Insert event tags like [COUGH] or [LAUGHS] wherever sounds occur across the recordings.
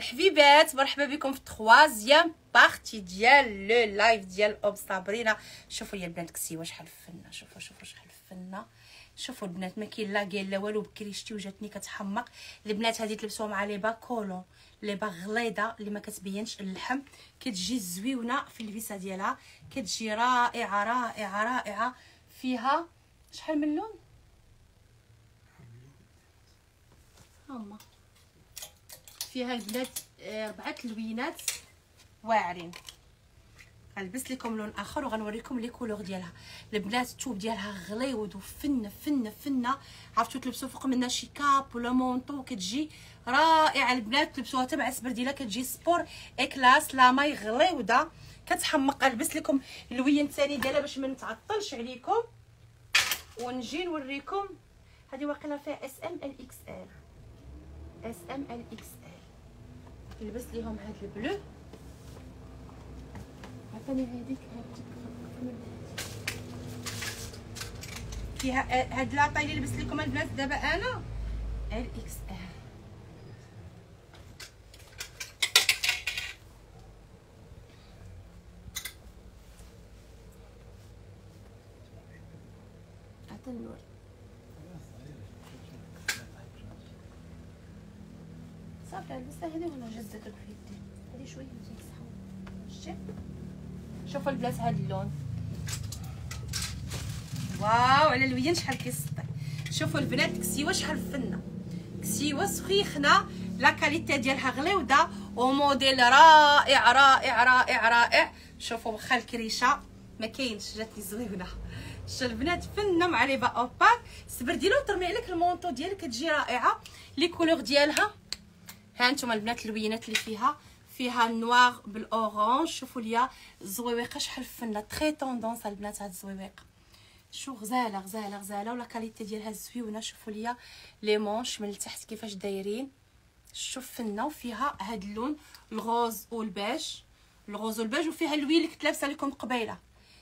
الحبيبات مرحبا بكم في troisième partie ديال le live ديال أم صابرينا شوفوا يا البنات كسيوه شحال فنه شوفوا شوفوا شحال فنه شوفوا البنات ما كاين لا كاين لا والو بكري شتي وجاتني كتحمق. البنات هذه تلبسوها مع les bas collants les bas غليظة اللي ما كتبينش اللحم. كتجي زويونه في البسه ديالها. كتجي رائعة رائعة رائعة. فيها شحال من لون؟ هما. فيها البنات آه، أربعة لوينات واعرين. غنلبس لكم لون آخر وغنوريكم les couleurs ديالها. البنات الثوب ديالها غليظ وفن فن فنه عرفتوا تلبسوا فوق منها شي cape ولا manteau كتجي رائعة. البنات تلبسوها تبع السبرديله كتجي sport classe la maille غليظة. كتحمق. غنلبس لكم اللوين الثاني ديالها باش ما نتعطلش عليكم. ونجي نوريكم. هذه واقيلا فيها S M L XL S M L X نلبس ليهم هاد ال bleu. عطاني هذيك فيها هاد la taille اللي لبست لكم البنات دابا أنا؟ L XL عطا النور شوفوا البنات هذا اللون. واو على الوين شحال كيسطي. شوفوا البنات كسيوة شحال فنة. كسيوة سخيخنة. la qualité ديالها غليوده وموديل رائع رائع رائع رائع. شوفوا واخا الكريشة. ما كاينش جاتني زوينة. شو البنات فنة مع les bas opaques سبرديلو ترمي عليك ال manteau ديالك كتجي رائعة. les couleurs ديالها. ها نتوما البنات اللوينات اللي فيها فيها ال noir ب ال orange. شوفوا ليا الزويويقه شحال فنة. très tendance البنات هاد الزويويقه شو غزالة غزالة غزالة. و la qualité ديالها زويونه شوفوا ليا les manches من التحت كيفاش دايرين. شوف فنة. وفيها هاد اللون ال rose والبيج. ال rose والبيج. وفيها الويل اللي كنت لابسة لكم قبيلة.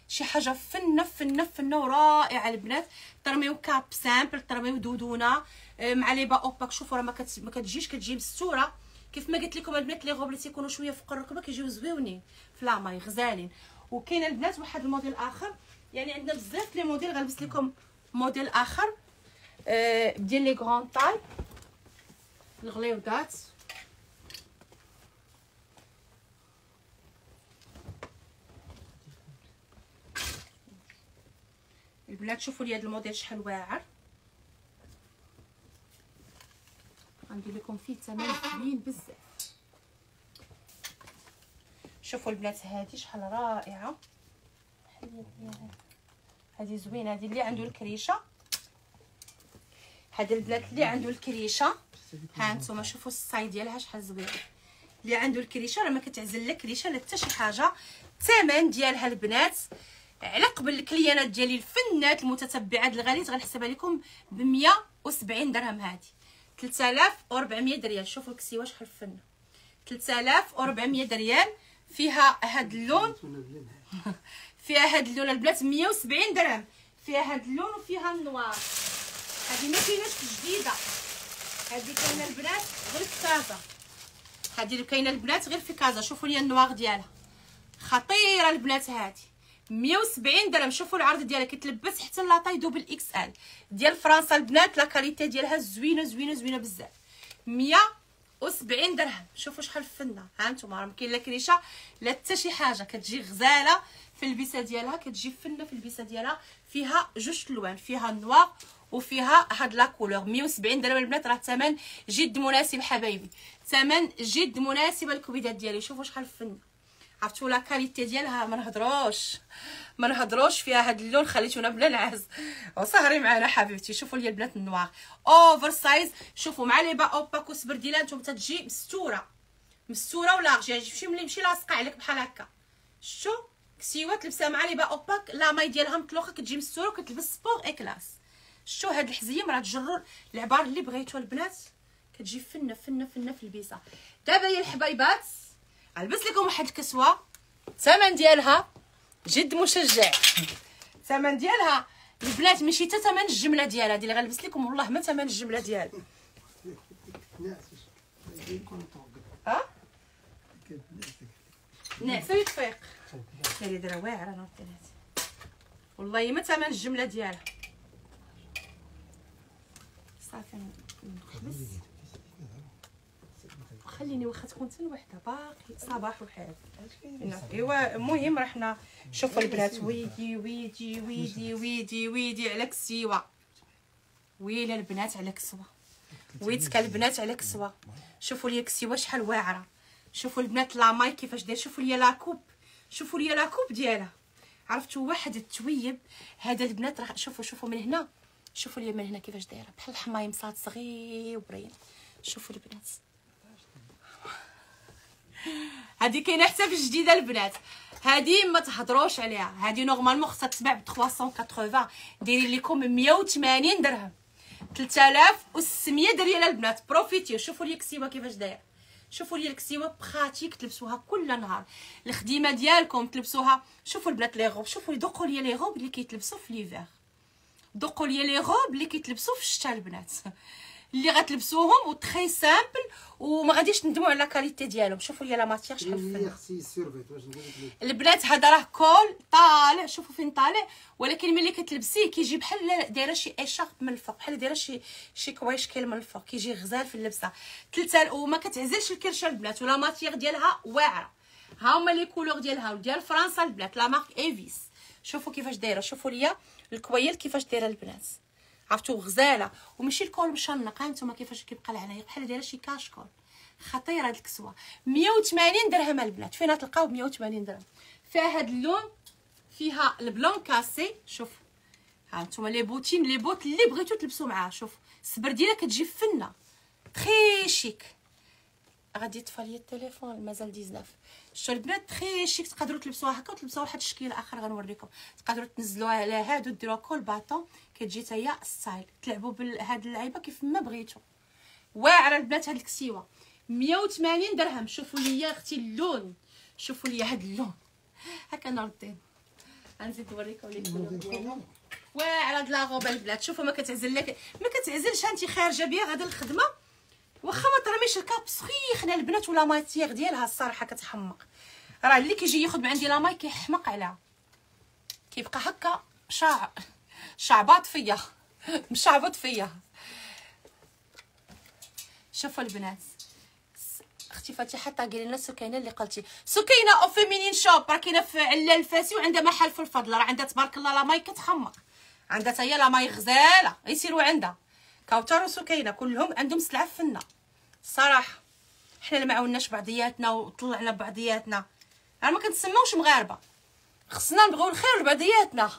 شي حاجة فنة فنة فنة ورائعة البنات. ترميو cape simple ترميو doudoune. مع les bas opaques شوفوا راه ما كتجيش كتجي مستورة. كيف ما قلت لكم البنات les robes اللي تيكونوا شوية فوق الركبه كيجيو زويونين. في la maille غزالين. وكاين البنات واحد الموديل آخر. يعني عندنا بزاف les modèles غنلبس لكم موديل آخر. آه ديال les grandes tailles. الغليوضات البنات شوفوا لي هذا الموديل شحال واعر. غندير لكم فيه ثمن زوين بزاف. شوفوا البنات هذه شحال رائعة. هذه زوينة هذه اللي عنده الكريشة. هذا البنات اللي عنده الكريشة. ها أنتم شوفوا الصاي ديالها شحال زوين. اللي عنده الكريشة راه ما كتعزل لا كريشة لا حتى شي حاجة. الثمن ديالها البنات على قبل الكليانات ديالي الفنات المتتبعات الغاليات غنحسبها لكم ب 170 درهم هذه 3400 ريال شوفوا الكسيوه شحال فنه 3400 ريال فيها هاد اللون. [LAUGHS] فيها هاد اللون البنات 170 درهم. فيها هاد اللون وفيها ال noir. هذه ما كايناش جديده هذه كاينة البنات غير في كازا. هذه كاينة البنات غير في كازا. شوفوا لي ال noir ديالها. خطيرة البنات هذه 170 درهم. شوفوا العرض ديالها كتلبس حتى la taille double XL. ديال فرنسا البنات la qualité ديالها زوينة زوينة زوينة بزاف. 170 درهم. شوفوا شحال فنه ها نتوما راه مكاين لا كريشة لا حتى شي حاجة. كتجي غزالة في البسه ديالها كتجي فنة في البسه ديالها. فيها جوج الوان فيها ال noir وفيها هاد la couleur. 170 درهم البنات. راه الثمن جد مناسب حبايبي. ثمن جد مناسب للكبيدات ديالي. شوفوا شحال فنه عرفتوا la qualité ديالها؟ ما نهضروش. ما نهضروش فيها. هاد اللون خليتونا بلا العز. وسهري معنا حبيبتي. شوفوا لي البنات ال noir. oversize شوفوا مع les bas opaques و سبرديله نتوما تتجي مستورة. مستورة و large يعني شي ملي يمشي لاصقة عليك بحال هكا. شتو كسيوه تلبسها مع les bas opaques. la maille ديالها مطلوقة. كتجي مستورة وكتلبس sport classe شتو هاد الحزيم راه تجروا العبار اللي بغيتو البنات. كتجي فنه فنه فنة في البيسه دابا يا الحبايبات ألبس لكم واحد الكسوه الثمن ديالها جد مشجع. الثمن ديالها البنات ماشي حتى ثمن الجملة ديالها هذه اللي غنلبس لكم والله ما ثمن الجملة ديالها. ها؟ يطفيق داري درا واعره نوض والله ما ثمن الجملة ديالها. صافي. نخلص خليني واخا تكون حتى الوحده باقي صباح وحال. إيوا المهم راه حنا شوفوا البنات. ويدي ويدي ويدي ويدي ويدي على كسيوة. ويلي البنات على كسوة. ويتك البنات على كسوة. شوفوا لي كسيوة شحال واعرة. شوفوا البنات la maille كيفاش داير. شوفوا لي la coupe شوفوا لي la coupe ديالها. عرفتوا واحد التويب. هذا البنات راه شوفوا شوفوا من هنا. شوفوا لي من هنا كيفاش دايرة. بحال الحمايم صاد صغير وبرين شوفوا البنات. هذه كاينة حتى في الجديدة البنات. هذه ما تهضروش عليها. هذه normalement خصها تتباع ب 380 دايرين لكم 180 درهم. 3600 ريال البنات. profit يو. شوفوا لي كسيبه كيفاش داير. شوفوا لي الكسيوة بخاتيك تلبسوها كل نهار. الخديمة ديالكم تلبسوها. شوفوا البنات les robes. شوفوا دوقوا لي les robes اللي كيتلبسوا في l'hiver. دوقوا لي les robes اللي كيتلبسوا في الشتا البنات. اللي غتلبسوهم و très simple وما غاديش تندموا على ال qualité ديالهم. شوفوا لي la matière شحال فن. البنات هذا راه col طالع. شوفوا فين طالع. ولكن ملي كتلبسيه كيجي بحال دايره شي écharpe من الفوق بحال دايره شي شي كوايشكيل من الفوق. كيجي غزال في اللبسة. ثلاثة وما كتعزلش الكرشه البنات. و la matière ديالها واعرة. ها هما les couleurs ديالها. وديال فرنسا البنات. la marque ايفيس شوفوا كيفاش دايرة. شوفوا ليا الكويل كيفاش دايرة البنات. عرفتو غزالة. وماشي ال col مشنق. ها نتوما كيفاش كيبقى العنايه بحال دايرة شي cache-col خطيرة هاد الكسوة. 180 درهم البنات. فين تلقاو ب 180 درهم؟ فيها هاد اللون. فيها ال blanc cassé. شوف. ها نتوما les bottines les bottes اللي بغيتو تلبسوا معاه. شوف. السبرديله كتجي فنة. très chic غادي يطفى ليا التليفون. مازال 19 شتو البنات très chic تقدروا تلبسوها هكا وتلبسوا واحد الشكل آخر غنوريكم. تقدروا تنزلوها على هادو ديروها col bateau. كتجي حتى هي style. تلعبوا بهاد اللعيبة كيف ما بغيتو. واعرة البنات هاد الكسيوة. 180 درهم. شوفوا ليا أختي اللون. شوفوا ليا هاد اللون. هكا نردين. غنزيد نوريكم ليكم واعرة هاد la robe البنات. شوفوا ما كتعزل لك ما كتعزلش. انت خارجة بها غادا الخدمة. واخا ما ترميش ال cape سخيخنا البنات و la matière ديالها الصراحة كتحمق. راه اللي كيجي ياخذ من عندي la maille كيحمق عليها. كيبقى هكا شاع شعبات فيا. [LAUGHS] مشعبط فيا. شوفوا البنات. أختي فاتحة طاقي لنا سكينة اللي قلتي. سكينة Au Féminin Shop راه كاينة في علال الفاسي وعندها محل في الفضل. راه عندها تبارك الله la maille كتحمق. عندها حتى هي la maille غزالة. يسيروا عندها. كوثر وسكينه كلهم عندهم سلعه فنة. الصراحه حنا ما عاوناش بعضياتنا وطلعنا بعضياتنا. راه ما كنتسموش مغاربة. خصنا نبغيو الخير لبعضياتنا.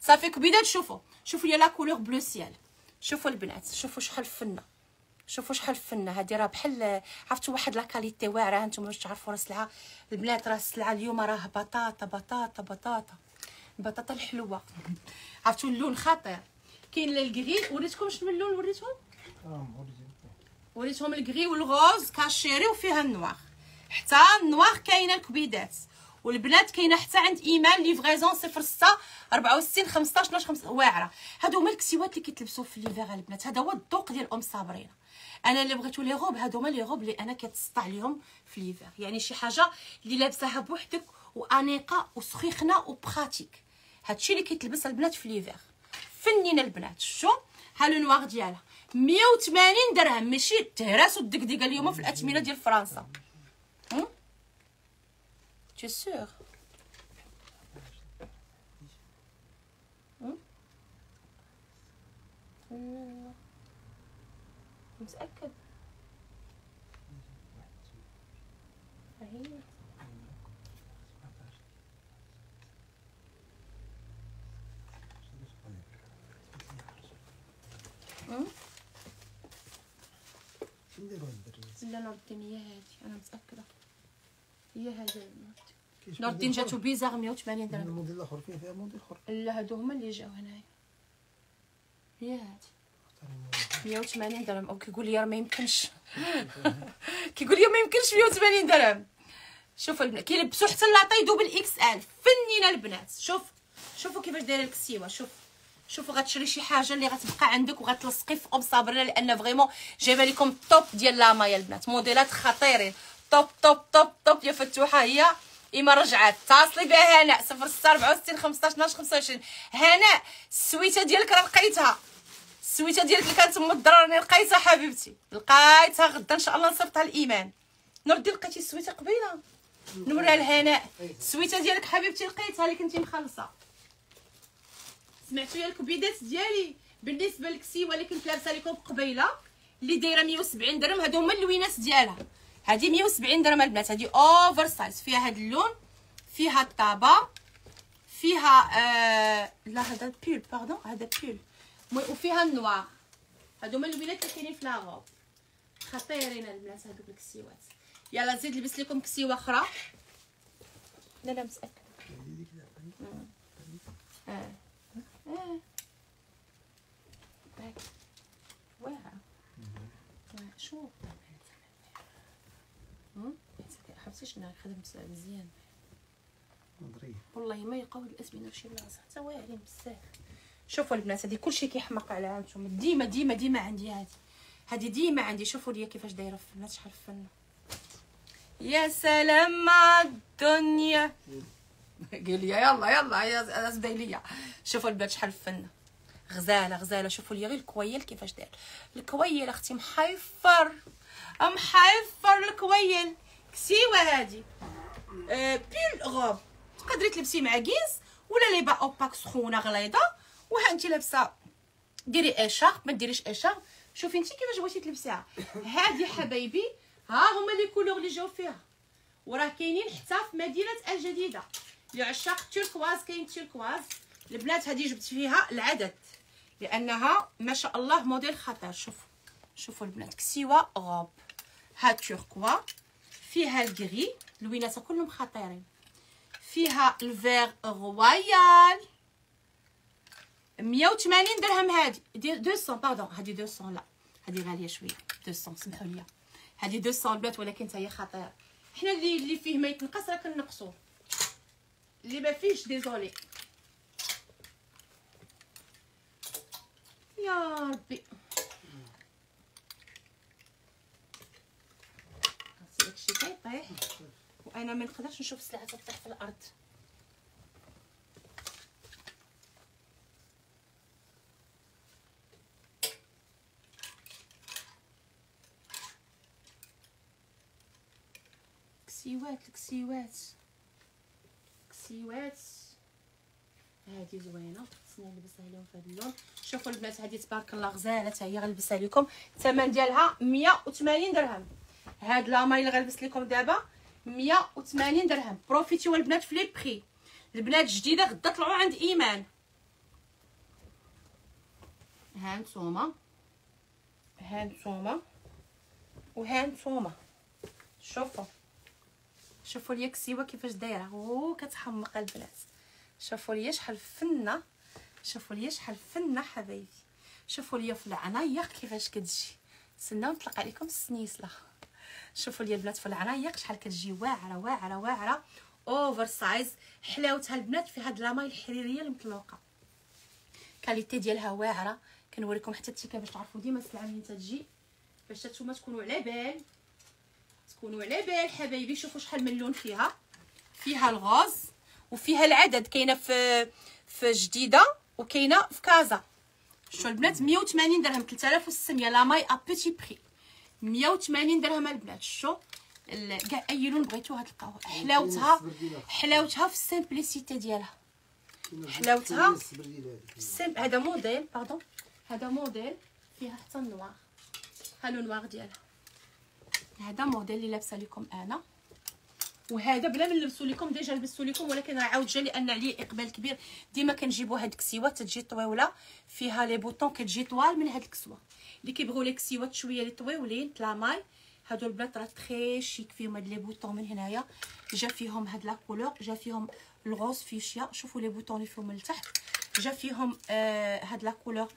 صافي كبيدات شوفوا. شوفوا لي la couleur bleu ciel. شوفوا البنات شوفوا شحال فنة. شوفوا شحال فنة. هادي راه بحال عرفتوا واحد la qualité واعرة. هانتوما واش تعرفوا راه السلعه البنات راه السلعه اليوم راه بطاطا بطاطا بطاطا. البطاطا الحلوة. عرفتوا اللون خطير. كاين الكغي وريتكم شنو اللون وريتهم؟ وريتهم ال gris وال rose كاشيري وفيها ال noir. حتى ال noir كاينة الكبيدات والبنات كاينة حتى عند إيمان livraison 06 64 15 12 5 واعرة. هادو هما الكسيوات اللي كيتلبسوا في l'hiver البنات. هذا هو الذوق ديال أم صابرينا أنا اللي بغيتو les robes هادو هما les robes اللي أنا كتسطع عليهم في l'hiver يعني شي حاجة اللي لابساها بوحدك وأنيقة وسخيخنة و pratique هادشي اللي كيتلبس البنات في l'hiver فنين البنات. شو؟ ها le noir ديالها 180 درهم ماشي؟ تهراس والدقدقه اليوم في الأثمنة ديال فرنسا. Tu es sûr متأكد هي لا نور الدنيا هادي أنا متأكدة. هي هذا نور الدين جاتو bizarre 180 درهم. الموديل الأخر فيه فيها موديل اخر لا هادو هما اللي جاو هنايا. هي هادي. 180 درهم. أو كيقول لي راه ما يمكنش. [LAUGHS] كيقول لي ما يمكنش 180 درهم. شوفوا البنات كيلبسوا حتى la taille double XL فنينة البنات. شوف شوفوا كيفاش دايرة الكسيوة. شوف. شوفوا غتشري شي حاجة اللي غتبقى عندك وغتلصقي في ام صابرينا لأن vraiment جايبة لكم توب ديال لاما يا البنات موديلات خطيرين. توب توب توب توب يا فتوحة هي إما رجعات اتصلي بها هناء 06 64 15 12 25 هناء السويته ديالك راه لقيتها. السويته ديالك اللي كانت مضره راني لقيتها حبيبتي. لقيتها غدا إن شاء الله نصيفطها الايمان نردي لقيتي السويته قبيلة؟ نوريها لهناء السويته ديالك حبيبتي لقيتها اللي كنتي مخلصة. سمعتوا يا الكبيدات ديالي. بالنسبة للكسيوة اللي كنت لابسة لكم قبيلة اللي دايرة 170 درهم هادو هما اللوينات ديالها. هادي 170 درهم البنات هادي oversize فيها هاد اللون فيها الطابة فيها آه لا هذا bleu pardon هذا bleu وفيها ال noir. هادو هما اللوينات اللي كاينين في la robe خطيرين البنات هادوك الكسيوات. يلا زيد لبس لكم كسيوة أخرى. لا لا مسألة آه. آه واعرة شو حبسي شنو خدمت مزيان والله ما يقود الاسمنه شي بلاصه حتى واعرين بزاف شوفوا البنات هذه كلشي كيحمق على هانتوما ديما ديما ديما عندي. هذه هذه ديما عندي شوفوا ليا كيفاش دايرة في البنات شحال فنه يا سلام مع الدنيا. [LAUGHS] قال لي يلا يلا يا زبيليه شوفوا البنات شحال فنه غزالة غزالة. شوفوا لي غير الكويل كيفاش داير الكويل أختي محيفر. محيفر الكويل. كسيوة هادي. أه belle robe تقدري تلبسي مع كيز ولا les bas opaques سخونة غليظة. وها انت لابسة ديري écharpe ما ديريش écharpe شوفي انت كيفاش بغيتي تلبسيها. هادي حبايبي ها هما les couleurs اللي جاو فيها. وراه كاينين حتى في مدينة الجديدة. لعشاق turquoise كاين turquoise البنات هذه جبت فيها العدد لأنها ما شاء الله موديل خطير. شوفوا شوفوا البنات كسيوة غوب ها turquoise فيها ال gris لوينات كلهم خطيرين. فيها ال vert royal. 180 درهم هذه 200 باردون هذه 200 لا. هذه غالية شوية. 200 سمحوا لي. هذه 200 البنات ولكن حتى هي خطيرة. حنا اللي اللي فيه ما يتنقص راه كنقصوه اللي ما فيهش ديزولي يا ربي داكشي كيطيح وأنا ما نقدرش نشوف السلعه تطيح في الأرض كسيوات الكسيوات كسيوات هادي زوينة خصني نلبسها لهم في هذا اللون. شوفوا البنات هادي تبارك الله غزالة حتى هي غنلبسها لكم الثمن ديالها 180 درهم. هاد la maille اللي غنلبس لكم دابا 180 درهم. بروفيتيو البنات في les prix البنات جديدة غدا طلعوا عند إيمان. ها نتوما. ها نتوما. وها نتوما. شوفوا. شوفوا ليا كسيوة كيفاش دايرة. أو كتحمق البنات. شوفوا ليا شحال فنة. شوفوا ليا شحال فنة حبايبي. شوفوا ليا في العنايق كيفاش كتجي. نتسناو نطلق عليكم السنيسلة. شوفوا ليا البنات في العنايق شحال كتجي واعرة واعرة واعرة. oversize. حلاوتها البنات في هاد la maille الحريرية المطلوقه qualité ديالها واعرة. كنوريكم حتى التيكة باش تعرفوا ديما السلعة منين تجي باش نتوما تكونوا على بال. تكونوا على بال حبايبي شوفوا شحال من لون فيها. فيها الغاز وفيها العدد. كاينة في في جديدة وكاينة في كازا. شو البنات؟ 180 درهم 3600 la maille à petit prix. 180 درهم البنات. شو؟ كاع أي لون بغيتوها تلقاوها حلاوتها حلاوتها في ال simplicité ديالها. حلاوتها في هذا موديل pardon هذا موديل فيها حتى ال noir. ها le noir ديالها. هذا موديل اللي لابسه لكم أنا. وهذا بلا ما نلبسو لكم déjà لبستو لكم ولكن راه عاود جا لأن عليه إقبال كبير. ديما كنجيبو هاد الكسيوات تجي طويولة فيها les boutons كتجي طوال من هاد الكسوه اللي كيبغيو les كسيوات شوية لي طويولين ت la maille هادو البنات راه très chic فيهم هاد les boutons من هنايا. جا فيهم هاد la couleur جا فيهم ال rose fuchsia. شوفوا les boutons اللي فيهم لتحت جا فيهم آه هاد la couleur.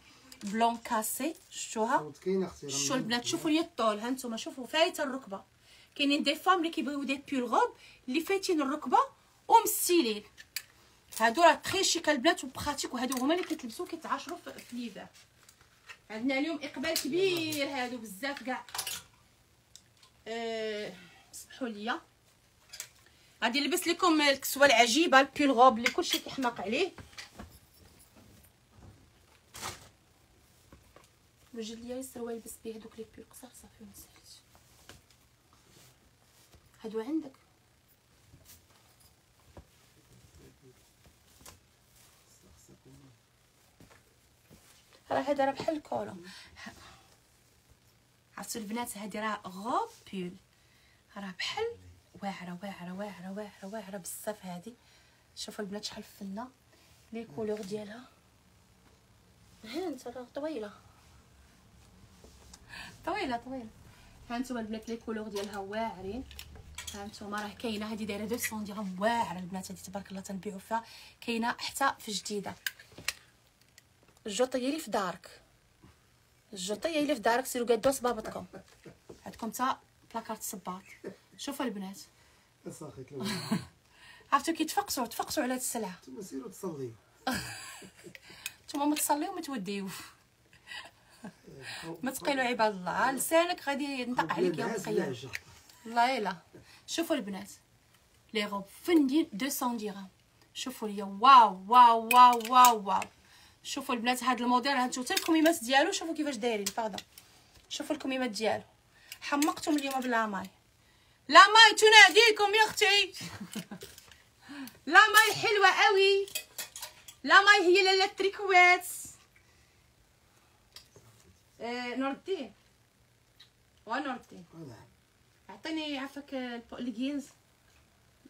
blanc cassé شفتوها؟ شو البنات؟ شوفوا لي الطول ها نتوما شوفوا فايتة الركبة. كاينين des femmes اللي كيبغيو des pulls robes اللي فايتين الركبة ومستيلين هادو راه très chic البنات و pratiques وهادو هما اللي كتلبسو كيتعاشروا في l'hiver عندنا اليوم إقبال كبير هادو بزاف كاع. أه سمحوا لي غادي نلبس لكم الكسوة العجيبة البيل غوب اللي كلشي كيحماق عليه. الوجه ديالي السروال لبس بيه هذوك لي بيل قصار صافي ونسيت هادو عندك؟ راه هذا راه بحال ال collant عرفتوا البنات هذه راه robe pull راه بحال واعرة واعرة واعرة واعرة واعرة بزاف هذه شوفوا البنات شحال فنة. les couleurs ديالها. ها انت راه طويلة. طويلة طويلة. ها أنتم البنات les couleurs ديالها واعرين. ها أنتم راه كاينة هذه دايرة 200 درهم واعرة البنات. هذه تبارك الله تنبيعوا فيها. كاينة حتى في جديدة. الجوطيه اللي في دارك. الجوطيه اللي في دارك. سيروا قادوا صبابطكم عندكم تا بلاكارت صباط. شوفوا البنات. [LAUGHS] عرفتوا كيتفقسوا تفقسوا على هاد السلعة. نتوما سيروا تصليو. [LAUGHS] نتوما ما تصليو ما توديو ما تقيلوا عباد الله. لسانك غادي ينطق عليك يا القيامه والله الا شوفوا البنات. لي غوب فندين 200 درهم شوفوا ليا. واو واو واو واو واو. شوفوا البنات هاد الموديل. هانتو حتى الكميمات ديالو. شوفوا كيفاش دايرين. فاضل شوفوا الكميمات ديالو. حمقتهم اليوم بلا ماي لا ماي تناديكم يا أختي. [LAUGHS] لا ماي حلوة قوي لا ماي هي لاله التريكوات آه نور الدين الدين عطيني عفاك الجينز.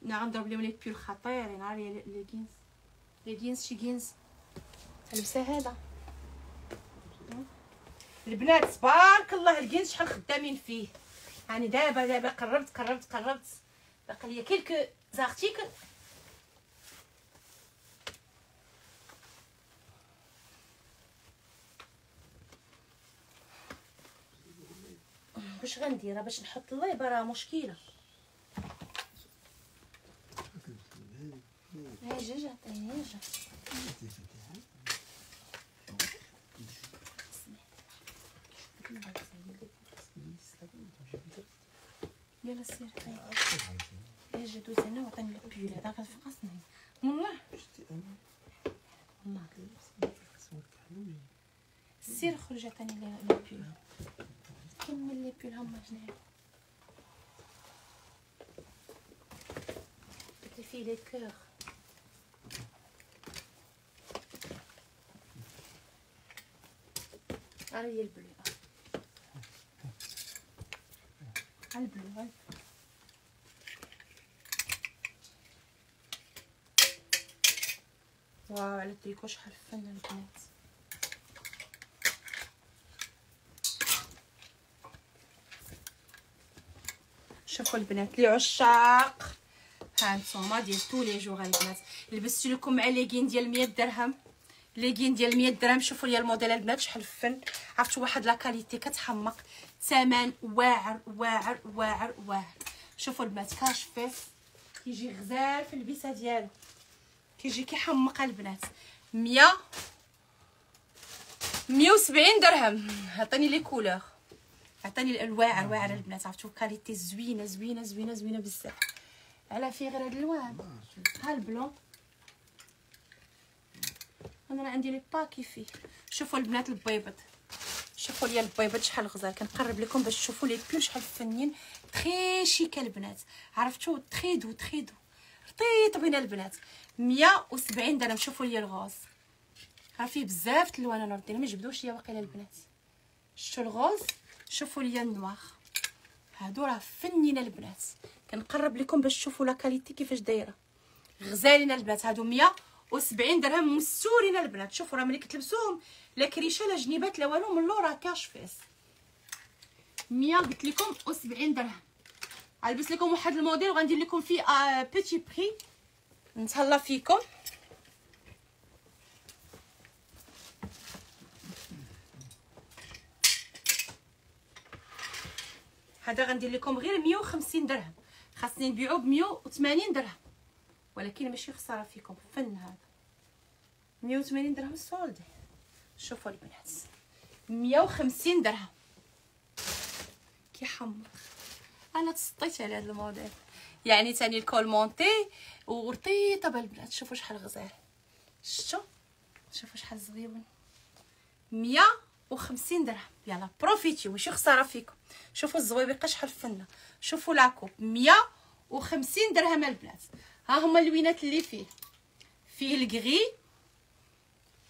نعم نضرب لهم les pulls خطيرين عارفه les jeans. les jeans شي جينز. تلبسه هذا. البنات تبارك الله الجينز شحال خدامين فيه. يعني دابا دابا قربت قربت قربت. باقي ليا quelques articles. واش غندير باش نحط الليبه راه مشكلة. هاي جوج عطيني جوج سير أجي دوز وعطيني والله سير خرج عطيني ال pull كمل les pulls هما هنا قلت لي فيه les couleurs هذا هي ال bleu ال bleu ال bleu واو على التريكو شحال فن البنات شوفوا البنات. les عشاق ها نتوما ديال tous les jours البنات. لبست لكم مع ليغين ديال 100 درهم. ليغين ديال 100 درهم. شوفوا لي الموديل البنات شحال فن. عرفتوا واحد la qualité كتحمق. ثمن واعر واعر واعر واعر. شوفوا البنات cache-fesses كيجي غزال في ال pièce ديالو. كيجي كيحمق البنات. 100 170 درهم. عطيني les couleurs عطيني الالوان واعر البنات. عرفتوا؟ qualité زوينة زوينة زوينة زوينة بزاف. على فيه غير هاد الالوان ها ال blanc. أنا عندي les paquets فيه شوفوا البنات البيض. شوفوا لي البيض شحال غزال. كنقرب لكم باش تشوفوا les pulls شحال فنين. très chic البنات. عرفتوا؟ très doux très doux رطيطبين البنات. 170 درهم. شوفوا لي ال rose راه فيه بزاف الالوان انا ردينا ما جبدوش ليا واقيلا البنات. شفتوا ال rose شوفوا لي ال noir. هادو راه فنينة البنات. كنقرب لكم باش تشوفوا la qualité كيفاش دايرة. غزالين البنات. هادو 170 درهم مستورين البنات. شوفوا راه ملي كتلبسوهم لا كريشة لا جنيبات لا والو من اللور راه cache-fesses. 100 قلت لكم و70 درهم. غنلبس لكم واحد الموديل وغندير لكم فيه آه petit prix نتهلا فيكم. هذا غندير لكم غير 150 درهم. خاصني نبيعو ب 180 درهم. ولكن ماشي خسارة فيكم. فن هذا. 180 درهم solde شوفوا البنات. 150 درهم. كيحمق. أنا تسطيت على هذا الموديل يعني ثاني ال col monté ورطيطب البنات. شوفوا شحال غزال. شفتوا؟ شوفوا شحال صغيون 100 وخمسين درهم. يلا profitez ماشي خساره فيكم؟ شوفوا الزويبقه شحال فنه شوفوا la coupe مية وخمسين درهم البنات ها هما اللوينات اللي فيه. فيه الكغي.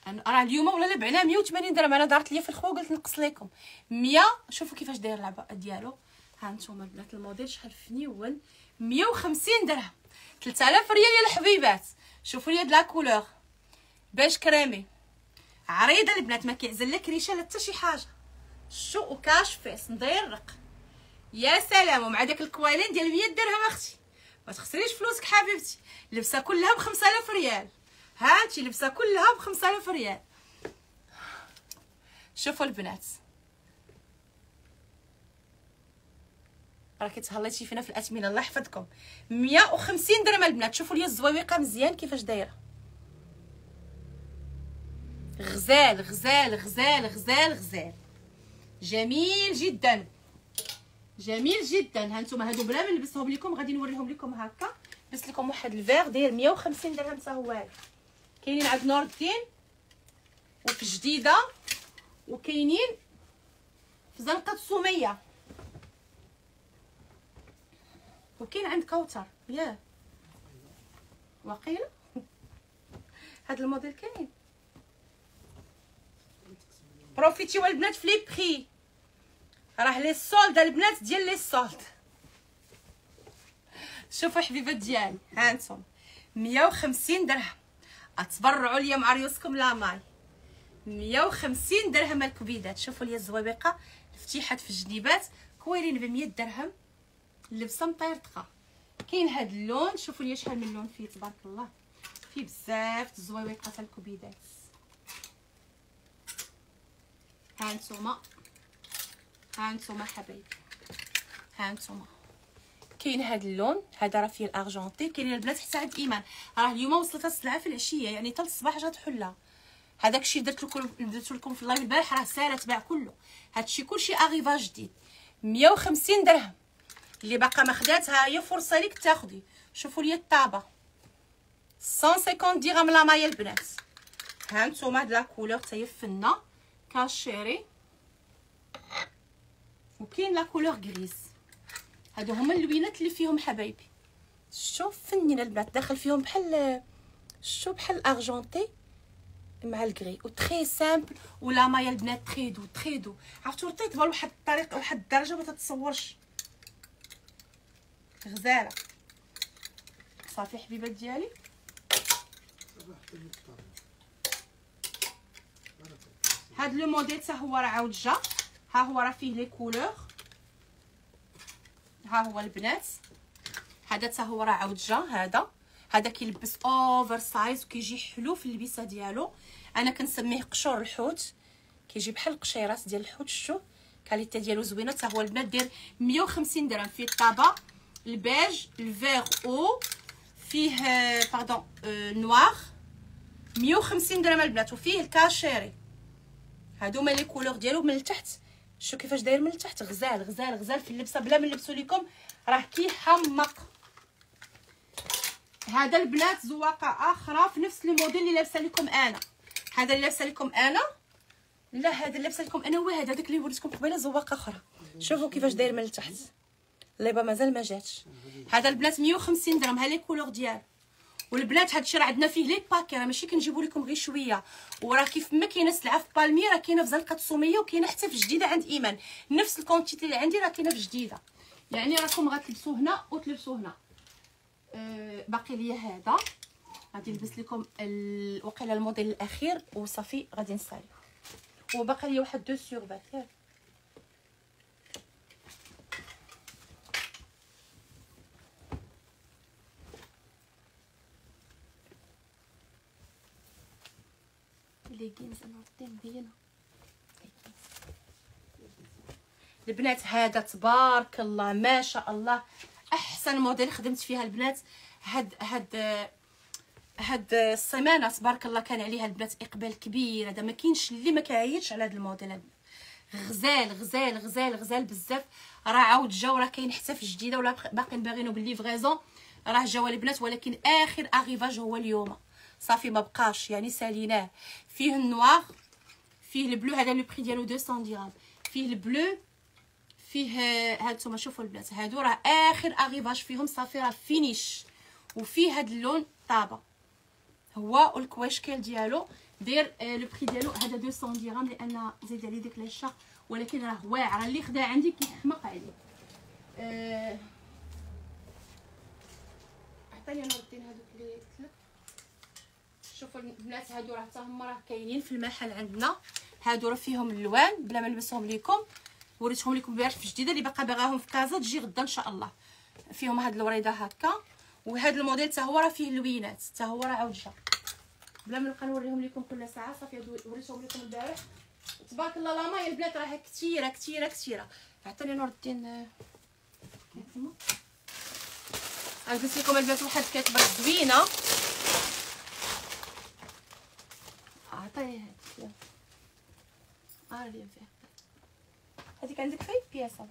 أنا راه اليوم ولا لبعناه 180 درهم. أنا دارت ليا في الخوا قلت نقص ليكم مية شوفوا كيفاش داير اللعبه ديالو. هانتوما البنات الموديل شحال فنيول مية وخمسين درهم. 3000 ريال يا الحبيبات. شوفوا لي هاد لاكولوغ باش كريمي عريضة البنات ما كيعزل لك ريشة لا حتى شي حاجة. شو وكاش فيس نديرق يا سلام ومع داك الكوالين ديال 100 درهم أختي. ما تخسريش فلوسك حبيبتي. لبسه كلها ب 5000 ريال. هاتي لبسه كلها ب 5000 ريال. شوفوا البنات. راكي تهليتي فينا في الأثمنة الله يحفظكم. 150 درهم البنات. شوفوا لي الزويوقه مزيان كيفاش دايرة. غزال غزال غزال غزال غزال. جميل جدا. جميل جدا. ها نتوما هادو بلا ما نلبسهم لكم غادي نوريهم لكم هكا. لبس لكم واحد الفيغ داير 150 درهم حتى هو. كاينين عند نور الدين وفي جديدة وكاينين في زنقة سميه وكاين عند كوثر ياه. واقيلا؟ [LAUGHS] هاد الموديل كاين. بروفيتيو البنات في les prix راه les soldes البنات ديال les soldes شوفوا حبيبات ديالي ها أنتم 150 درهم اتبرعوا ليا مع ريوسكم la maille 150 درهم الكبيدات شوفوا لي الزويوقه الفتيحات في الجنيبات كويرين ب 100 درهم اللبسه مطيرطقه كاين هاد اللون شوفوا لي شحال من لون فيه تبارك الله فيه بزاف الزويوقه تاع الكبيدات ها نتوما ها نتوما حبايبي ها نتوما كاين هاد اللون هذا راه فيه ال argenté كاين البنات حتى عند ايمان راه اليوم وصلت السلعة في العشية يعني حتى الصباح جات حلة. هذاك الشيء درت لكم درت لكم في ال live البارح راه سالا تباع كله. هادشي كلشي أغيفا جديد. 150 درهم. اللي باقا ما خداتها هي فرصة ليك تاخدي. شوفوا لي الطابة. 150 درهم la maille البنات. ها نتوما هاد la couleur حتى هي فنة. كاشيري. وكاين la couleur grise هادو هما اللوينات اللي فيهم حبايبي. شتو فنين البنات داخل فيهم بحال شتو بحال argenté مع ال gris و très simple و la maille البنات très douce très douce عرفتو رطيت بواحد الطريقة واحد الدرجة ما تتصورش. غزالة. صافي حبيبات ديالي. هاد le modèle حتى هو راه عاود جا ها هو راه فيه les couleurs. ها هو البنات. هذا حتى هو راه عاود جا هذا. هذا كيلبس oversize وكيجي حلو في اللبسة ديالو. أنا كنسميه قشور الحوت. كيجي بحال القشيرات ديال الحوت شتو qualité ديالو زوينة. حتى هو البنات داير 150 درهم. فيه الطابة البيج الفيغ أو. فيه pardon noir. 150 درهم البنات. وفيه الكاشيري. هادو هما les couleurs ديالو من التحت. شوف كيفاش داير من التحت. غزال غزال غزال في اللبسة بلا ما نلبسو لكم راه كيحمق. هذا البنات زواقة أخرى في نفس الموديل اللي لابسة لكم أنا. هذا اللي لابسة لكم أنا. لا هذا اللي لابسة لكم أنا وهذا داك اللي وريتكم قبيلة زواقة أخرى. شوفوا كيفاش داير من التحت. الليبه مازال ما جاتش. هذا البنات 150 درهم. ها les couleurs ديالو. والبنات هادشي راه عندنا فيه les paquets راه ماشي كنجيبو لكم غير شوية. وراه كيف ما كاينة سلعة في بالمي راه كاينة في زنقه سوميه وكاينة حتى في جديدة عند إيمان. نفس ال quantité اللي عندي راه كاينة في جديدة. يعني راكم غتلبسوا هنا وتلبسوا هنا. أه باقي ليا هذا. غادي نلبس لكم وقيله الموديل الأخير وصافي غادي نسالي وباقي ليا واحد دو سيغبات ياك ليغينز نعطيهم بينا البنات هذا تبارك الله ما شاء الله احسن موديل خدمت فيها البنات هاد هاد هاد السيمانه تبارك الله كان عليها البنات اقبال كبير هذا ما كاينش اللي ما كيعيطش على هاد الموديل هذا غزال غزال غزال غزال بزاف راه عاود جا وراه كاين حتى في الجديده ولا باقيين باغينو بال livraison راه جاوا البنات ولكن اخر اغيفاج هو اليوم صافي ما بقاش يعني ساليناه. فيه ال noir فيه ال bleu هذا le prix ديالو 200 درهم فيه ال bleu فيه هانتوما شوفوا البنات هادو راه آخر اغيفاج فيهم صافي راه finish وفيه هاد اللون طابة. هو ال cache-col ديالو. داير آه le prix ديالو هذا 200 درهم لأن زيد عليه ديك l'écharpe ولكن راه واعر. اللي خدا عندي كيحمق عليه. آه عطيني نردين هذوك اللي قلت شوفوا البنات هادو راه حتى هما راه كاينين في المحل عندنا. هادو راه فيهم اللوان بلا ما نلبسهم لكم وريتهم لكم في جديدة اللي باقا باغاهم في كازا تجي غدا إن شاء الله. فيهم هاد الوريدة هكا. وهذا الموديل حتى هو راه فيه اللوينات حتى هو راه عاود جا. بلا ما نبقى نوريهم لكم كل ساعة صافي وريتهم لكم البارح تبارك الله la maille البنات راه كثيرة كثيرة كثيرة. عطيني نور الدين قلت لكم البنات واحد كاتبة زوينة. عطيني هاد ها لي فيها هذيك عندك في بياسه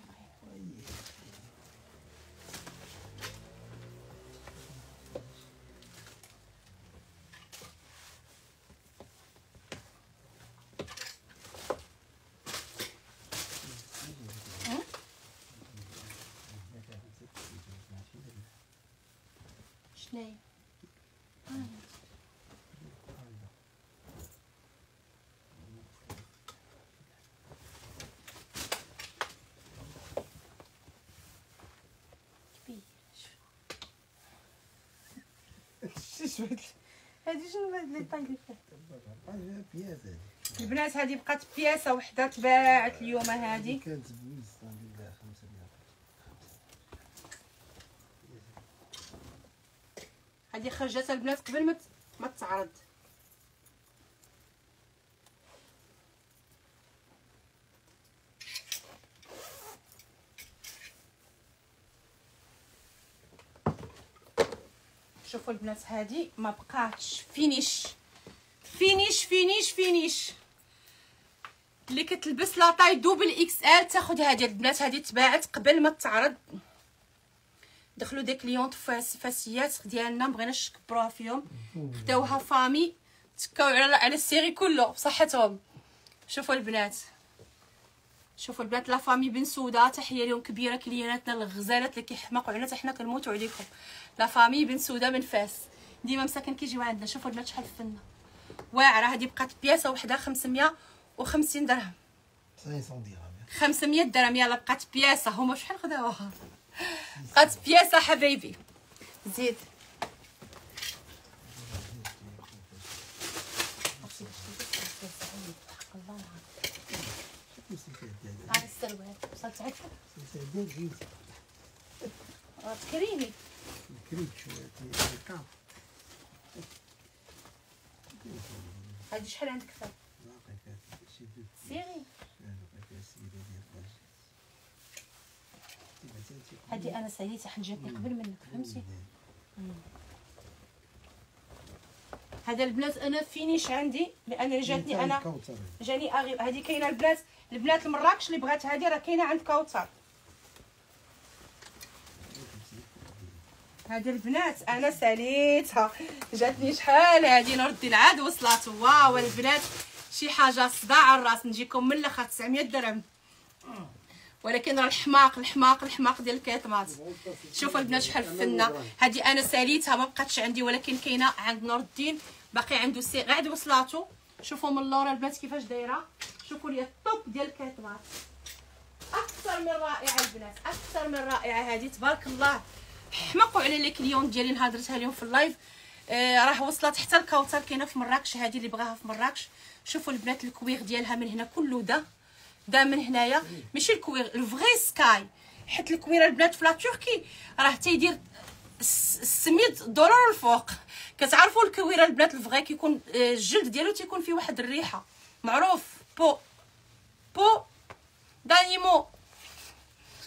شناهي هادي شنو هاد لي طاي اللي فيها البنات هادي بقات بياسة وحدة تباعت اليوم هادي. كانت بويز هذه خرجت البنات قبل ما ما تعرض شوفوا البنات هذه ما بقاتش finish finish finish finish اللي كتلبس la taille double XL تاخذ هذه البنات هذه تباعت قبل ما تعرض. دخلوا des clientes فاسيات ديالنا مبغيناش نكبروها فيهم خداوها famille تكاو على على ال série كله بصحتهم. شوفوا البنات. شوفوا البنات la famille بن سوده تحية لهم كبيرة كلياناتنا الغزالات اللي كيحماقوا علينا حنا كنموتوا عليكم. لا فامي بن سوده من فاس. ديما مساكن كيجيو عندنا. شوفوا البنات شحال فنه واعرة هذه بقات بياسة وحده 550 درهم. 500 درهم. 500 درهم يلا بقات بياسة. هما شحال خداوها؟ بقات بياسة حبايبي. زيد. هادي شحال عندك سيري هادي أنا ساليتها حيت جاتني قبل منك فهمتي؟ هذا البنات أنا فينيش عندي لأن جاتني أنا جاني اغي هذه كاينة البنات البنات المراكش اللي بغات هذه راه كاينة عند كوثر هذه البنات أنا ساليتها جاتني شحال هذه نور الدين عاد وصلت. واو البنات شي حاجة صداع الراس نجيكم من الأخر 900 درهم. ولكن راه الحماق الحماق الحماق ديال الكيطماط شوفوا البنات شحال فنه هذه أنا ساليتها ما بقاتش عندي ولكن كاينة عند نور الدين. باقي عنده سي غاد وصلاتو شوفوا من اللور البنات كيفاش دايرة. شوفوا لي الطوب ديال الكيطماط أكثر من رائعة البنات أكثر من رائعة هذه تبارك الله. حمقوا على les clientes ديالي هضرتها لهم في ال live. آه راه وصلت حتى الكوثر كاينة في مراكش. هذه اللي بغاها في مراكش. شوفوا البنات ال cuir ديالها من هنا كله دا دا من هنايا ماشي ال cuir ال vrai skaï. حيت ال cuir البنات في la Turquie راه تيدير 600 دولار الفوق. كتعرفوا ال cuir البنات ال vrai كيكون آه، الجلد ديالو تيكون فيه واحد الريحة. معروف peau peau d'animaux.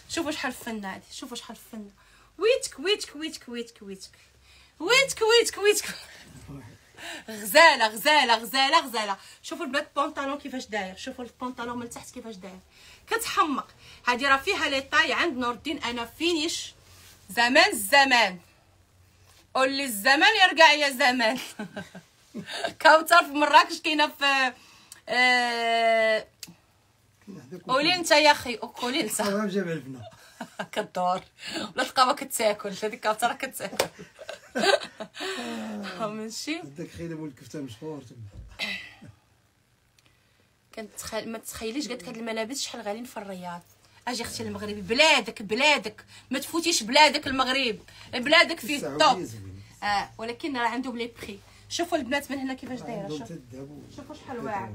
شوفوا شحال فنه هادي شوفوا شحال فنه ويتك ويتك ويتك ويتك ويتك. ويتك ويتك ويتك. [LAUGHS] غزالة غزالة غزالة غزالة. شوفوا البنات البونطالون كيفاش داير. شوفوا البونطالون من تحت كيفاش داير. كتحمق. هذه راه فيها les tailles عند نور الدين أنا finish؟ زمان الزمان قول لي الزمان يرجع يا زمان. [LAUGHS] كوثر في مراكش كاينة في آه... قولي أنت يا أخي قولي أنت. البنات [LAUGHS] كدور. ولا تلقاها كتاكل هذيك كوثر كتاكل. ماشي؟ هذاك خير مول الكفته مشهور تما. كنتخيل ما تخيليش قالت هاد الملابس شحال غاليين في الرياض. أجي أختي المغربي بلادك بلادك ما تفوتيش بلادك المغرب. بلادك فيه الطوب. آه ولكن راه عندهم لي بري شوفوا البنات من هنا كيفاش دايرة شوفوا شحال واعر.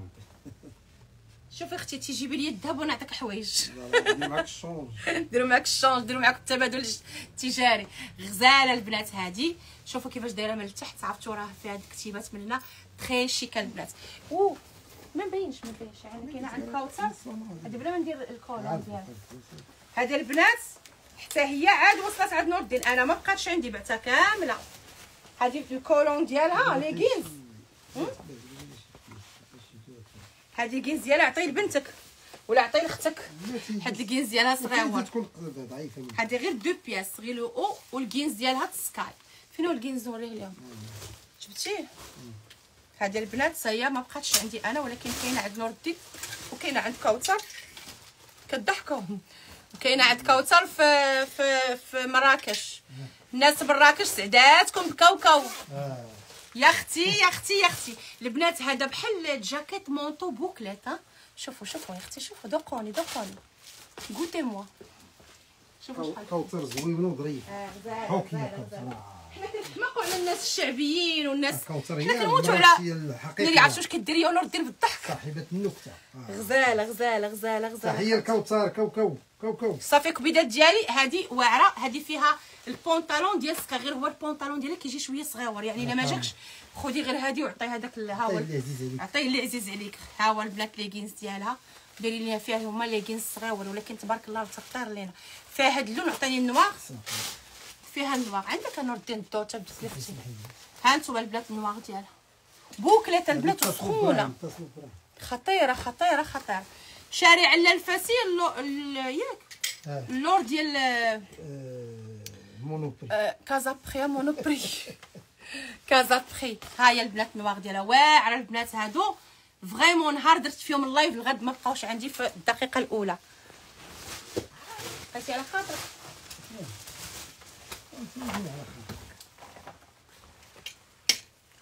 شوفي أختي تيجيبي لي الذهب ونعطيك حوايج. معاك ال change. [LAUGHS] ديروا معاك ال change ديروا معاك التبادل التجاري. غزالة البنات هادي. شوفوا كيفاش دايرة من التحت عرفتوا راه فيها الكتيبات من هنا très chic البنات. أو ما مبينش ما مبينش. يعني كاينة عند كوثر هادي بلا ما ندير ال collant ديالها هادي البنات حتى هي عاد وصلت عند نور الدين أنا ما بقاتش عندي بعتها كاملة. هادي ال collant ديالها ليغينز. هادي الكينز ديالها عطيه لبنتك ولا عطيه لختك هاد الكينز ديالها صغيور هادي غير deux pièces غير le haut وال leggings ديالها skaï فين هو الكينز نوريه اليوم جبتيه هادي البنات هي ما بقاتش عندي أنا ولكن كاينة عند نور الدين وكاينة عند كوثر. كضحكوا وكاينة عند كوثر في في في مراكش. الناس مراكش سعداتكم بكوكو. يا أختي يا أختي يا أختي. البنات هذا بحال jaquette manteau bouclette ها؟ شوفوا شوفوا يا أختي شوفوا دوقوني دوقوني. goûtez-moi شوفوا شحال. كوثر زوين وظريف. آه حنا كنحماقوا على الناس الشعبيين والناس حنا كنموتوا على اللي واش كديري ونور دير بالضحك. صاحبة النكتة. آه. غزالة غزالة غزالة غزالة. تحية الكوثر كوكو كوكو. صافي كبيدات ديالي هذه واعرة هذه فيها البونطالون ديال skaï غير هو البونطالون ديالها كيجي شوية صغيور يعني إلا ما جاكش خدي غير هذه وعطي هذاك ها هو عطيه اللي عزيز عليك. ها هو البنات ليغينز ديالها ديري ليها فيها هما ليغينز صغيور ولكن تبارك الله تختار لينا. فيها هذا اللون عطيني ال noir. فيها ال noir. عندك نور الدين الدوطه بزاف ها انتما البنات ال noir ديالها. bouclette البنات سخونه خطيرة خطيرة خطيرة. شارع الفاسي ياك؟ آه. اللور ديال آه، مونوبري كازا بري مونوبري كازا بري ها هي البنات نواغ ديالها واعره البنات هادو. فريمون نهار درت فيهم اللايف الغد ما بقاوش عندي في الدقيقة الأولى. قيسي على خاطرك.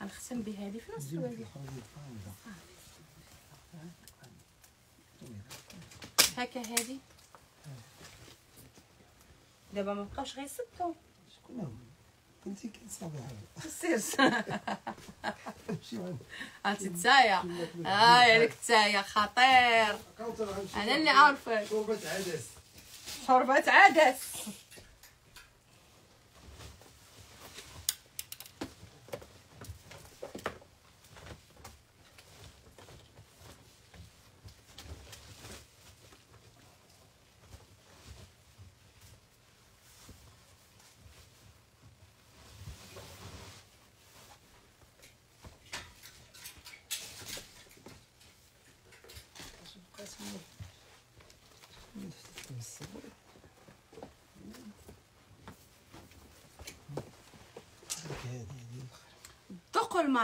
غنختم بهذه في نص الوجه هكا هذه. دابا ما بقاوش غيسبتو شكون هو كنتي كنصابي سير عرفتي نتايا آه ياك نتايا خطير. أنا اللي عارفك. شوربة عدس. شوربة عدس.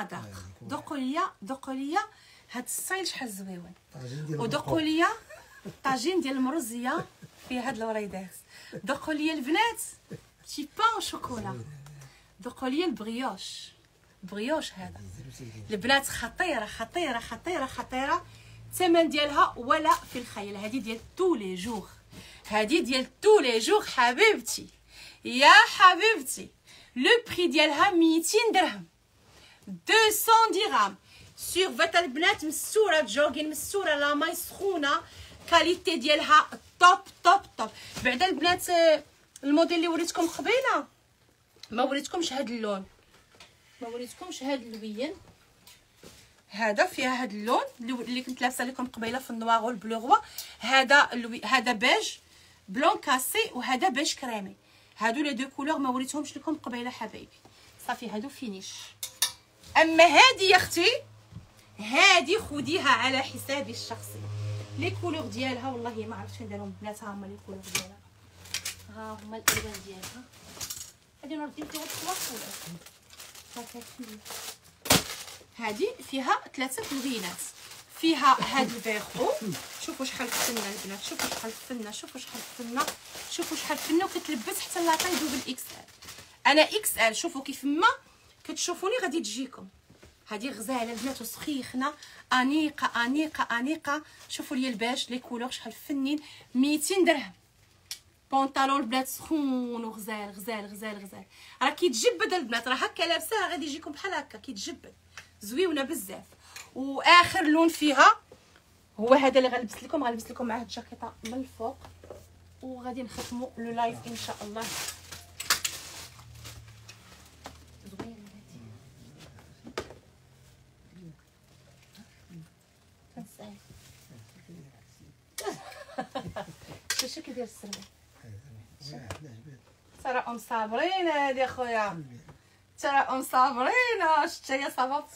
دوقوا المذاق دوقوا ليا دوقوا ليا هاد الصيل شحال زويون. ودوقوا ليا طاجين ديال المرزيه فيه هاد الوريدات. دوقوا ليا البنات petit pain chocolat دوقوا ليا ال brioche. brioche هذا. البنات خطيرة خطيرة خطيرة خطيرة. الثمن ديالها ولا في الخيال هذه ديال tous les jours هذه ديال tous les jours حبيبتي. يا حبيبتي. لو بري ديالها 200 درهم. 200 درهم سور فات البنات مسوره جوغين مسوره لا ماي سخونه كاليتي ديالها توب توب توب بعدا البنات الموديل اللي وريتكم قبيله ما وريتكمش هاد اللون ما وريتكمش هاد اللوين هذا فيها هاد اللون اللي كنت لابسه لكم قبيله في النوار والبلو هذا اللوي هذا بيج blanc cassé وهذا بيج كريمي هادو les deux couleurs ما وريتهمش لكم قبيله حبايبي صافي هادو finish أما هادي يا أختي هادي خديها على حسابي الشخصي les couleurs ديالها والله ما عرفت فين دارهم البنات ها هما les couleurs ديالها. ها هما الألوان ديالها. هادي نردي هكا فيه هادي فيها ثلاثة لوينات فيها هاد الفيغو شوفوا شحال فنه البنات شوفوا شحال فنه شوفوا شحال فنه شوفوا شحال فنه وكتلبس حتى la taille double XL. أنا XL شوفوا كيف ما كتشوفوني غادي تجيكم. هذه غزاله البنات وسخيخنة. أنيقة أنيقة أنيقة. شوفوا لي الباج les couleurs شحال فنين. 200 درهم. بونطالون البنات سخون وغزال غزال غزال غزال. راه كيتجبد البنات. راه هكا لابسة غادي يجيكم بحال هكا. كيتجبد. زويونة بزاف. وآخر لون فيها هو هذا اللي غنلبس لكم. غنلبس لكم معاه الجاكيطة من الفوق. وغادي نختموا لو لايف إن شاء الله زوينه هذه شو الشكل ديال السربه أم صابرين هادي أخويا؟ ترى أم صابرين شتا هي صافا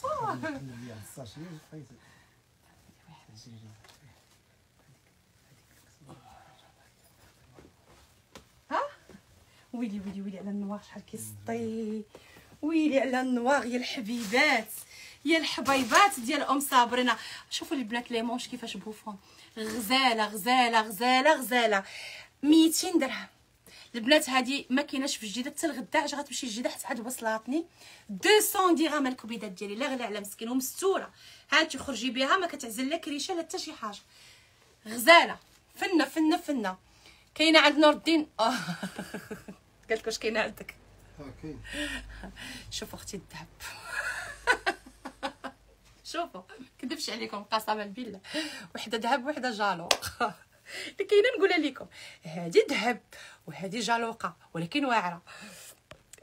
ها؟ ويلي ويلي ويلي على النوار شحال كيسطي. ويلي على النوار يا الحبيبات يا الحبيبات ديال أم صابرينا. شوفوا البنات لي مونش كيفاش بوفون غزالة غزالة غزالة غزالة. 200 درهم. البنات هادي ما كايناش في جديده حتى الغدا عاد غتمشي جديده حتى عاد وصلاتني 200 درهم الكبيدات ديالي لا غلا على مسكين ومستورة. هانتي خرجي بها ما كتعزل لا كريشة لا حتى شي حاجة. غزالة فنة فنة فنة. كاينة عند نور الدين؟ [LAUGHS] قالت واش كاينة عندك؟ [LAUGHS] شوفوا أختي الذهب. [LAUGHS] شوفوا كذبش عليكم قسما بالله. وحدة ذهب وحدة جالو. [LAUGHS] اللي كاينة نقولها لكم. هذه ذهب وهذه جالوقه ولكن واعرة.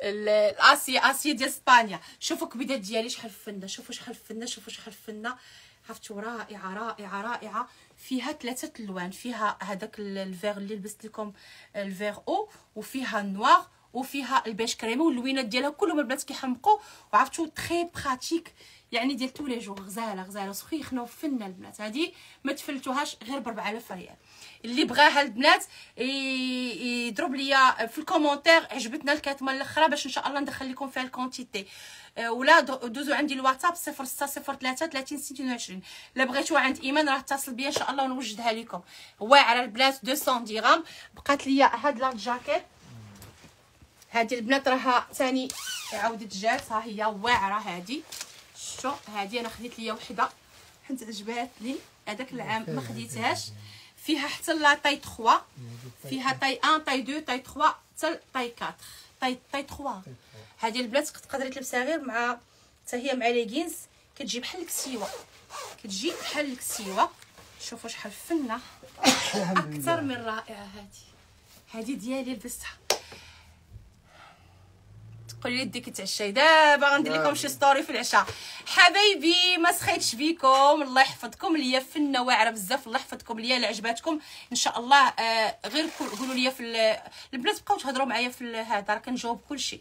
الاسيا اسيا ديال إسبانيا. شوفوا كبيدات ديالي شحال فنة. شوفوا شحال فنة. شوفوا شحال فنة. عرفتوا؟ رائعة رائعة رائعة. فيها ثلاثة ألوان. فيها هذاك الفيغ اللي لبست لكم الفيغ أو وفيها ال noir وفيها البيج كريمي واللوينات ديالها كلهم البنات كيحمقوا. وعرفتوا؟ très pratique يعني ديال tous les jours غزالة غزالة. سخيخنه وفنه البنات. هذه ما تفلتوهاش غير ب 4000 ريال. اللي بغاها البنات يضرب ليا في ال commentaire عجبتنا الكاتمة الأخرى باش إن شاء الله ندخل لكم فيها ال quantité آه، ولا دوزو عندي الواتساب 0603 30 26 لا بغيتو عند إيمان راه اتصل بيا إن شاء الله ونوجدها لكم. واعره البنات 200 درهم بقات ليا هاد la jaquette. هذه البنات راها ثاني عاودت جات. ها هي واعرة هذه شفتوا هذه أنا خديت ليا وحدة. حيت عجبات لي. هذاك العام ما خديتهاش. فيها حتى لا طاي 3 فيها طاي 1 طاي 2 طاي 3 حتى طاي 4 طاي طاي 3 هذه البنات تقدري تلبسها غير مع حتى هي مع ليغينز كتجي بحال الكسيوة. كتجي بحال الكسيوة. شوفوا شحال فنة. [COUGHS] أكثر من رائعة هذه. هذه ديالي لبستها. قولي لي ديك تعشاي دابا غندير لكم شي story في العشاء. حبايبي ما سخيتش بيكم الله يحفظكم. ليا فنه واعره بزاف. الله يحفظكم. ليا اللي عجباتكم إن شاء الله آه غير قولوا لي في البنات بقاو تهضروا معايا في هذا. راه كنجاوب كلشي.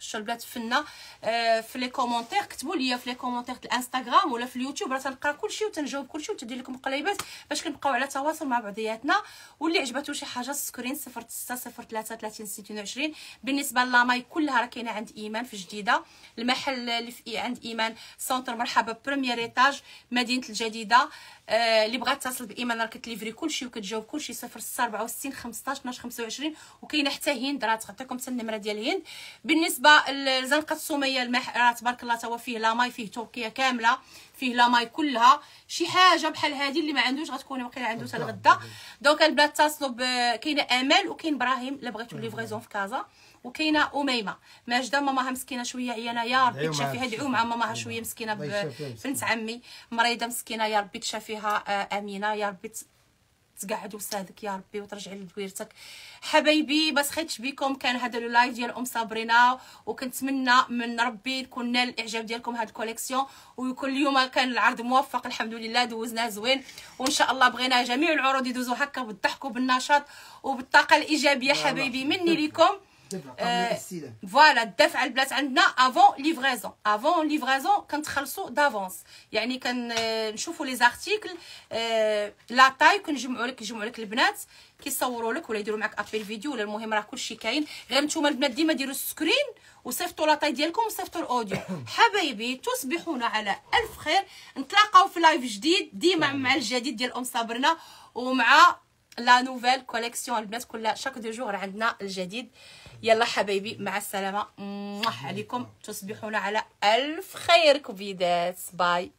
شتو البنات فنه آه في les commentaires كتبوا لي في les commentaires الانستغرام ولا في اليوتيوب راه تنقرا كلشي وتنجاوب كلشي وتدير لكم قليبات باش كنبقاو على تواصل مع بعضياتنا. واللي عجباتو شي حاجة screen 06 03 30 26 بالنسبة ل la maille كلها راه كاينة عند إيمان في جديدة. المحل اللي في عند إيمان centre مرحبا premier étage مدينة الجديدة. آه اللي بغات تتصل بإيمان راه كتليفري كلشي وكتجاوب كلشي 06 64 15 12 25 وكاينة حتى هند راه تعطيكم حتى النمره ديال هند. بالنسبة لزنقه سميه المح راه تبارك الله توا فيه la maille فيه تركيا كاملة فيه la maille كلها. شي حاجة بحال هذه اللي ما عندوش غتكون واقيلا عنده حتى الغدا. donc البنات اتصلوا كاينة أمال وكاين إبراهيم الا بغيتو livraison في كازا وكاينة أميمة. ماجدة ماماها مسكينة شوية عيانه يا ربي تشافيها ادعوا مع ماماها شوية مسكينة بنت عمي. مريضة مسكينة يا ربي تشافيها آه، أمينة يا ربي تقعد وسادك يا ربي وترجعي لدويرتك حبايبي ما سخيتش بكم. كان هذا le live ديال أم صابرينا وكنتمنى من ربي يكون نال الإعجاب ديالكم هاد ال collection. ويكون اليوم كان العرض موفق. الحمد لله دوزناه زوين. وإن شاء الله بغينا جميع العروض يدوزوا هكا بالضحك وبالنشاط وبالطاقة الإيجابية. حبايبي مني لكم آه، voilà الدفع البنات عندنا avant livraison avant livraison كنتخلصوا d'avance يعني كنشوفوا les articles la taille كنجمعوا لك يجمعوا لك البنات كيصوروا لك ولا يديروا معك appel vidéo ولا المهم راه كلشي كاين. غير نتوما البنات ديما ديروا ال screen وصيفطوا la taille ديالكم وصيفطوا ال audio [COUGHS] حبايبي تصبحون على ألف خير. نتلاقاو في live جديد ديما مع الجديد ديال أم صابرنا ومع la nouvelle collection البنات كل chaque deux jours عندنا الجديد. يلا حبايبي مع السلامة. عليكم. تصبحون على ألف خير كبيدات bye.